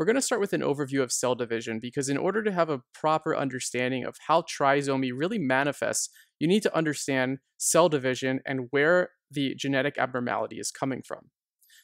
we're going to start with an overview of cell division because in order to have a proper understanding of how trisomy really manifests, you need to understand cell division and where the genetic abnormality is coming from.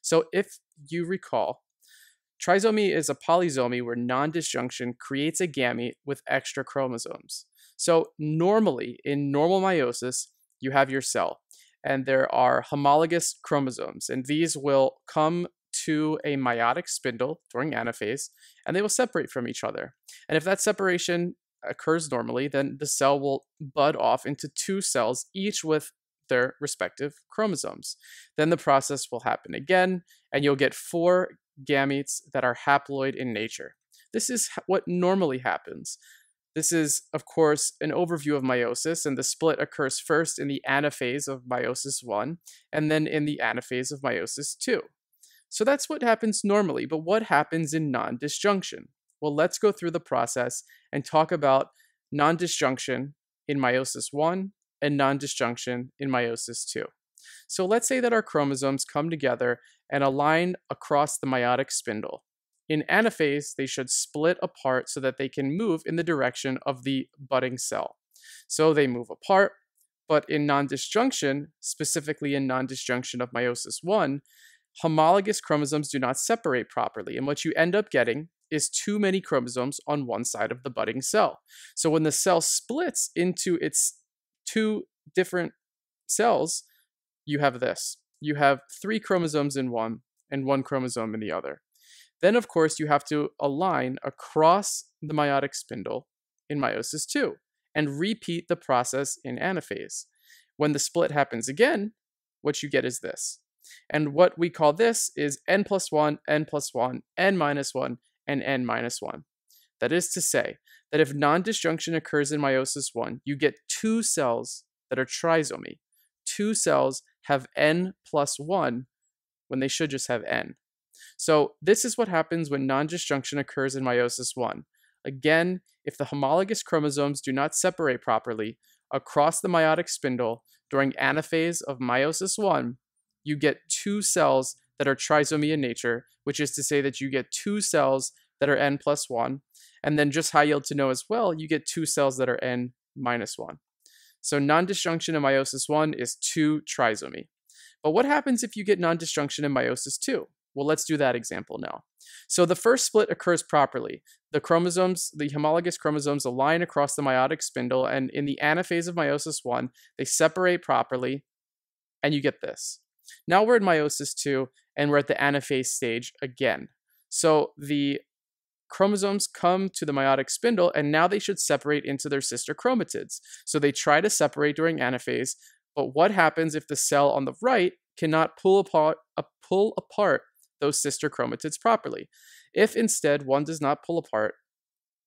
So if you recall, trisomy is a polysomy where non-disjunction creates a gamete with extra chromosomes. So normally in normal meiosis, you have your cell and there are homologous chromosomes and these will come to a meiotic spindle during anaphase, and they will separate from each other. And if that separation occurs normally, then the cell will bud off into two cells, each with their respective chromosomes. Then the process will happen again, and you'll get four gametes that are haploid in nature. This is what normally happens. This is, of course, an overview of meiosis, and the split occurs first in the anaphase of meiosis 1, and then in the anaphase of meiosis 2. So that's what happens normally, but what happens in non disjunction? Well, let's go through the process and talk about non disjunction in meiosis 1 and non disjunction in meiosis 2. So let's say that our chromosomes come together and align across the meiotic spindle. In anaphase, they should split apart so that they can move in the direction of the budding cell. So they move apart, but in non disjunction, specifically in non disjunction of meiosis 1, homologous chromosomes do not separate properly. And what you end up getting is too many chromosomes on one side of the budding cell. So when the cell splits into its two different cells, you have this. You have three chromosomes in one and one chromosome in the other. Then, of course, you have to align across the meiotic spindle in meiosis 2 and repeat the process in anaphase. When the split happens again, what you get is this. And what we call this is n plus 1, n plus 1, n minus 1, and n minus 1. That is to say that if non-disjunction occurs in meiosis 1, you get two cells that are trisomy. Two cells have n plus 1 when they should just have n. So this is what happens when non-disjunction occurs in meiosis 1. Again, if the homologous chromosomes do not separate properly across the meiotic spindle during anaphase of meiosis 1, you get two cells that are trisomy in nature, which is to say that you get two cells that are n plus 1. And then just high yield to know as well, you get two cells that are n minus 1. So non-disjunction in meiosis 1 is 2 trisomy. But what happens if you get non-disjunction in meiosis 2? Well, let's do that example now. So the first split occurs properly. The chromosomes, the homologous chromosomes align across the meiotic spindle, and in the anaphase of meiosis 1, they separate properly, and you get this. Now we're in meiosis 2 and we're at the anaphase stage again. So the chromosomes come to the meiotic spindle and now they should separate into their sister chromatids. So they try to separate during anaphase, but what happens if the cell on the right cannot pull apart, uh, pull apart those sister chromatids properly? If instead one does not pull apart,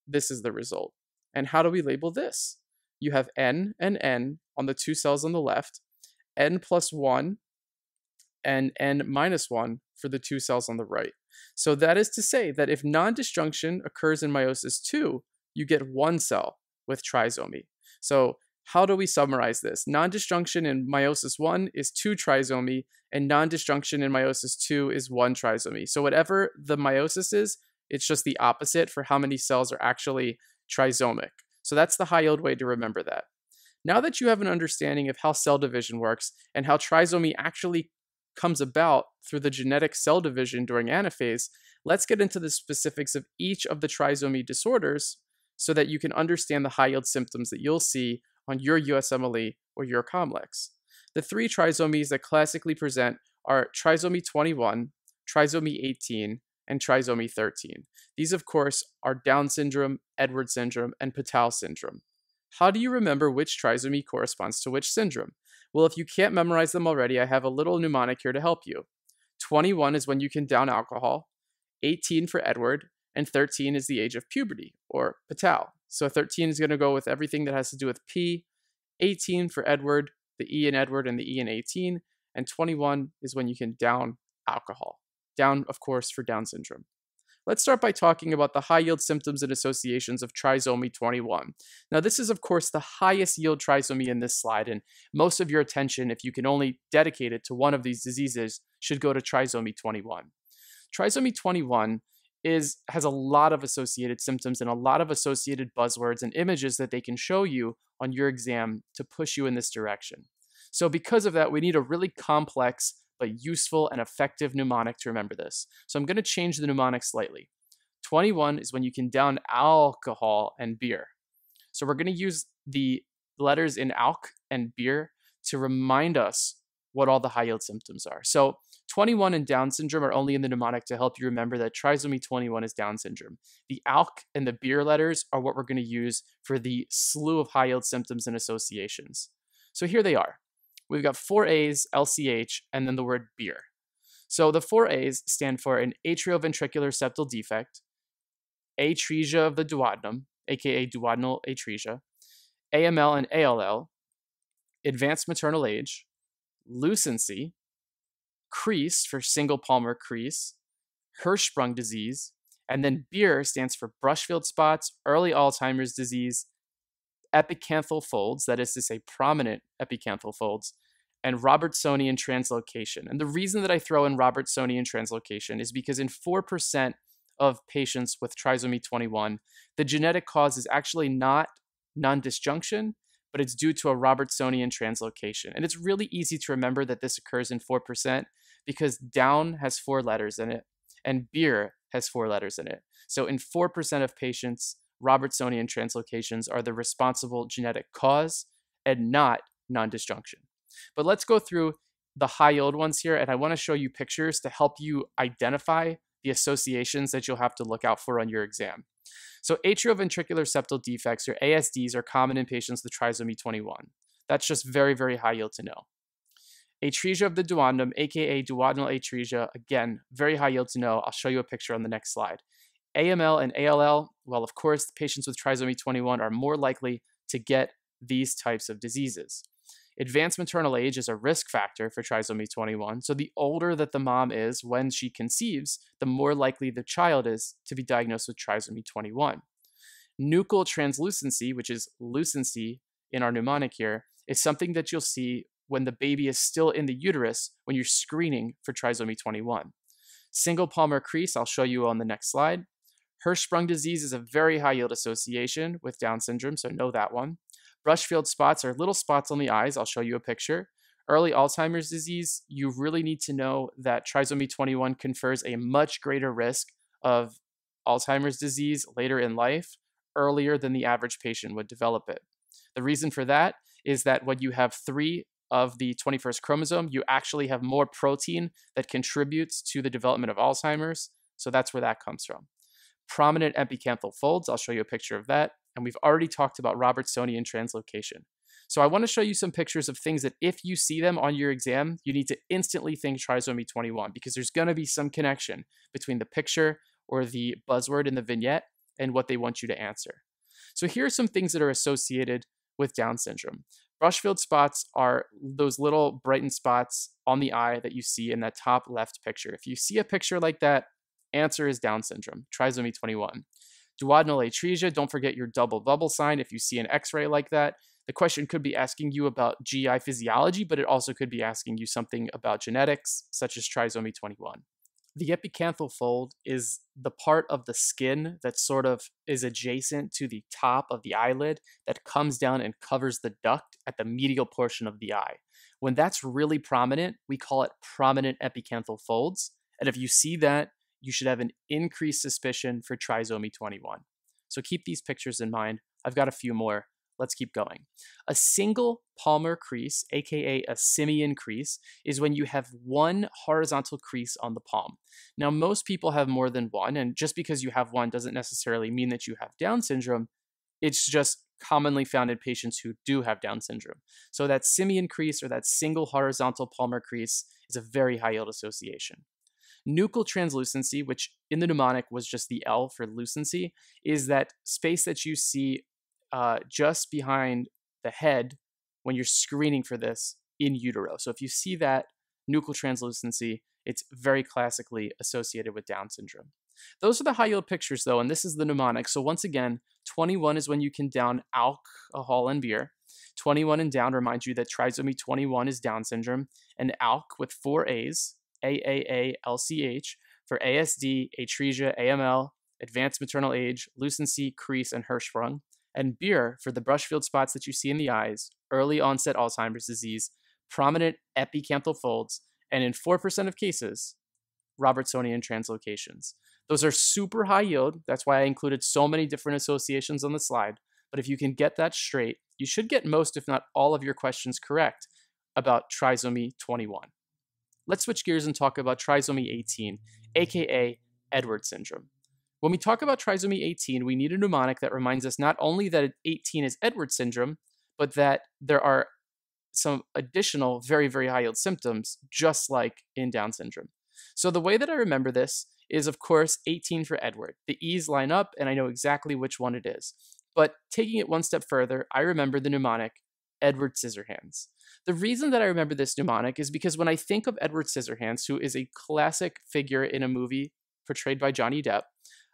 this is the result. And how do we label this? You have N and N on the two cells on the left, N plus 1 and n minus 1 for the two cells on the right. So that is to say that if non-disjunction occurs in meiosis 2, you get one cell with trisomy. So how do we summarize this? Non-disjunction in meiosis 1 is 2 trisomy, and non-disjunction in meiosis 2 is 1 trisomy. So whatever the meiosis is, it's just the opposite for how many cells are actually trisomic. So that's the high yield way to remember that. Now that you have an understanding of how cell division works and how trisomy actually comes about through the genetic cell division during anaphase, let's get into the specifics of each of the trisomy disorders so that you can understand the high yield symptoms that you'll see on your USMLE or your COMLEX. The three trisomies that classically present are trisomy 21, trisomy 18, and trisomy 13. These, of course, are Down syndrome, Edwards syndrome, and Patau syndrome. How do you remember which trisomy corresponds to which syndrome? Well, if you can't memorize them already, I have a little mnemonic here to help you. 21 is when you can down alcohol, 18 for Edward, and 13 is the age of puberty, or Patau. So 13 is going to go with everything that has to do with P, 18 for Edward, the E in Edward, and the E in 18, and 21 is when you can down alcohol. Down, of course, for Down syndrome. Let's start by talking about the high yield symptoms and associations of trisomy 21. Now, this is, of course, the highest yield trisomy in this slide, and most of your attention, if you can only dedicate it to one of these diseases, should go to trisomy 21. Trisomy 21 is has a lot of associated symptoms and a lot of associated buzzwords and images that they can show you on your exam to push you in this direction. So because of that, we need a really complex but useful and effective mnemonic to remember this. So I'm going to change the mnemonic slightly. 21 is when you can down alcohol and beer. So we're going to use the letters in alk and beer to remind us what all the high yield symptoms are. So 21 and Down syndrome are only in the mnemonic to help you remember that trisomy 21 is Down syndrome. The ALK and the beer letters are what we're going to use for the slew of high yield symptoms and associations. So here they are. We've got four A's, LCH, and then the word beer. So the four A's stand for an atrioventricular septal defect, atresia of the duodenum, aka duodenal atresia, AML and ALL, advanced maternal age, lucency, crease for single palmar crease, Hirschsprung disease, and then Beer stands for Brushfield spots, early Alzheimer's disease, epicanthal folds, that is to say, prominent epicanthal folds, and Robertsonian translocation. And the reason that I throw in Robertsonian translocation is because in 4% of patients with trisomy 21, the genetic cause is actually not non disjunction, but it's due to a Robertsonian translocation. And it's really easy to remember that this occurs in 4% because down has four letters in it and beer has four letters in it. So in 4% of patients, Robertsonian translocations are the responsible genetic cause and not non disjunction. But let's go through the high yield ones here, and I want to show you pictures to help you identify the associations that you'll have to look out for on your exam. So atrioventricular septal defects, or ASDs, are common in patients with trisomy 21. That's just very, very high yield to know. Atresia of the duodenum, aka duodenal atresia, again, very high yield to know. I'll show you a picture on the next slide. AML and ALL, well, of course, patients with trisomy 21 are more likely to get these types of diseases. Advanced maternal age is a risk factor for trisomy 21. So the older that the mom is when she conceives, the more likely the child is to be diagnosed with trisomy 21. Nuchal translucency, which is lucency in our mnemonic here, is something that you'll see when the baby is still in the uterus when you're screening for trisomy 21. Single palmar crease, I'll show you on the next slide. Hirschsprung disease is a very high yield association with Down syndrome, so know that one. Brushfield spots are little spots on the eyes. I'll show you a picture. Early Alzheimer's disease, you really need to know that trisomy 21 confers a much greater risk of Alzheimer's disease later in life, earlier than the average patient would develop it. The reason for that is that when you have three of the 21st chromosome, you actually have more protein that contributes to the development of Alzheimer's. So that's where that comes from. Prominent epicanthal folds, I'll show you a picture of that and we've already talked about Robertsonian translocation. So I want to show you some pictures of things that if you see them on your exam, you need to instantly think trisomy 21 because there's going to be some connection between the picture or the buzzword in the vignette and what they want you to answer. So here are some things that are associated with Down syndrome. Brushfield spots are those little brightened spots on the eye that you see in that top left picture. If you see a picture like that, answer is Down syndrome, trisomy 21. Duodenal atresia, don't forget your double bubble sign if you see an x ray like that. The question could be asking you about GI physiology, but it also could be asking you something about genetics, such as trisomy 21. The epicanthal fold is the part of the skin that sort of is adjacent to the top of the eyelid that comes down and covers the duct at the medial portion of the eye. When that's really prominent, we call it prominent epicanthal folds. And if you see that you should have an increased suspicion for trisomy 21. So keep these pictures in mind. I've got a few more. Let's keep going. A single palmar crease, aka a simian crease, is when you have one horizontal crease on the palm. Now, most people have more than one, and just because you have one doesn't necessarily mean that you have Down syndrome. It's just commonly found in patients who do have Down syndrome. So, that simian crease or that single horizontal palmar crease is a very high yield association. Nuchal translucency, which in the mnemonic was just the L for lucency, is that space that you see uh, just behind the head when you're screening for this in utero. So if you see that nuchal translucency, it's very classically associated with Down syndrome. Those are the high yield pictures though, and this is the mnemonic. So once again, 21 is when you can down alcohol and beer. 21 and down remind you that trisomy 21 is Down syndrome, and ALK with four A's AAALCH for ASD, atresia, AML, advanced maternal age, lucency, crease, and Hirschsprung, and BEER for the brushfield spots that you see in the eyes, early onset Alzheimer's disease, prominent epicanthal folds, and in 4% of cases, Robertsonian translocations. Those are super high yield. That's why I included so many different associations on the slide. But if you can get that straight, you should get most, if not all, of your questions correct about trisomy 21. Let's switch gears and talk about trisomy 18, aka Edwards syndrome. When we talk about trisomy 18, we need a mnemonic that reminds us not only that 18 is Edwards syndrome, but that there are some additional very, very high yield symptoms, just like in Down syndrome. So the way that I remember this is, of course, 18 for Edward. The E's line up, and I know exactly which one it is. But taking it one step further, I remember the mnemonic Edward Scissorhands. The reason that I remember this mnemonic is because when I think of Edward Scissorhands, who is a classic figure in a movie portrayed by Johnny Depp,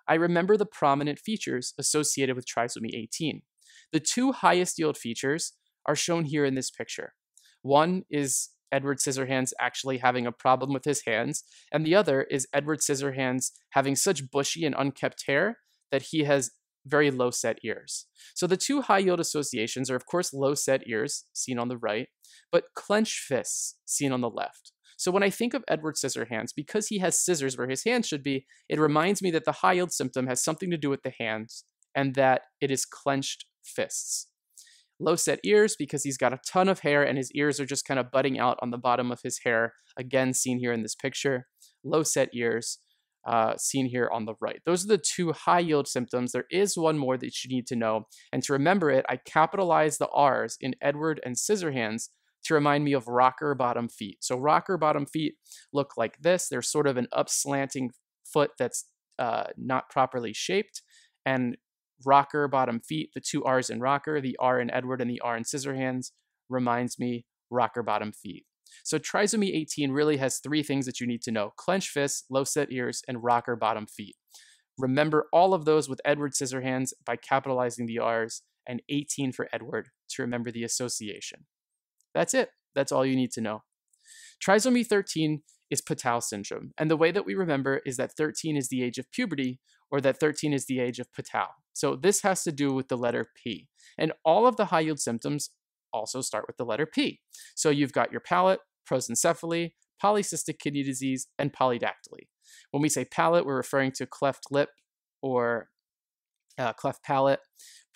I remember the prominent features associated with trisomy 18. The two highest yield features are shown here in this picture. One is Edward Scissorhands actually having a problem with his hands, and the other is Edward Scissorhands having such bushy and unkept hair that he has very low set ears. So the two high yield associations are, of course, low set ears, seen on the right, but clenched fists, seen on the left. So when I think of Edward Scissorhands, because he has scissors where his hands should be, it reminds me that the high yield symptom has something to do with the hands and that it is clenched fists. Low set ears because he's got a ton of hair and his ears are just kind of budding out on the bottom of his hair, again seen here in this picture. Low set ears uh, seen here on the right. Those are the two high yield symptoms. There is one more that you need to know. And to remember it, I capitalize the R's in Edward and Scissorhands to remind me of rocker bottom feet. So rocker bottom feet look like this. They're sort of an upslanting foot that's uh, not properly shaped. And rocker bottom feet, the two R's in rocker, the R in Edward and the R in Scissorhands, reminds me rocker bottom feet. So trisomy 18 really has three things that you need to know clenched fists, low set ears, and rocker bottom feet. Remember all of those with Edward Scissorhands by capitalizing the R's, and 18 for Edward to remember the association. That's it. That's all you need to know. Trisomy 13 is Patau syndrome, and the way that we remember is that 13 is the age of puberty, or that 13 is the age of Patau. So this has to do with the letter P. And all of the high yield symptoms also start with the letter P. So you've got your palate, prosencephaly, polycystic kidney disease, and polydactyly. When we say palate, we're referring to cleft lip or uh, cleft palate.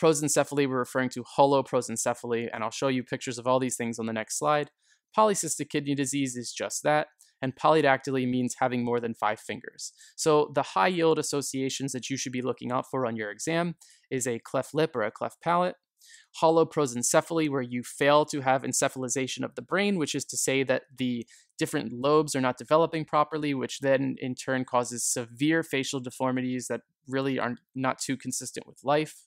Prosencephaly, we're referring to holoprosencephaly, and I'll show you pictures of all these things on the next slide. Polycystic kidney disease is just that, and polydactyly means having more than five fingers. So the high yield associations that you should be looking out for on your exam is a cleft lip or a cleft palate, holoprosencephaly, where you fail to have encephalization of the brain, which is to say that the different lobes are not developing properly, which then in turn causes severe facial deformities that really are not too consistent with life.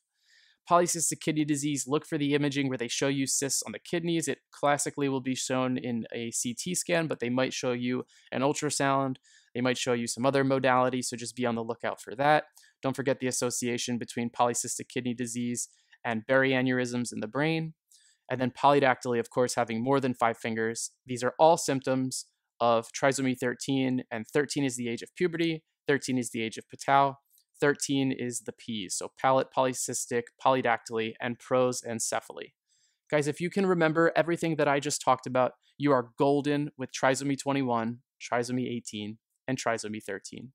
Polycystic kidney disease, look for the imaging where they show you cysts on the kidneys. It classically will be shown in a CT scan, but they might show you an ultrasound. They might show you some other modality, so just be on the lookout for that. Don't forget the association between polycystic kidney disease and berry aneurysms in the brain. And then polydactyly, of course, having more than five fingers. These are all symptoms of trisomy 13, and 13 is the age of puberty, 13 is the age of Patau, 13 is the P's, so palate, polycystic, polydactyly, and prosencephaly. Guys, if you can remember everything that I just talked about, you are golden with trisomy 21, trisomy 18, and trisomy 13.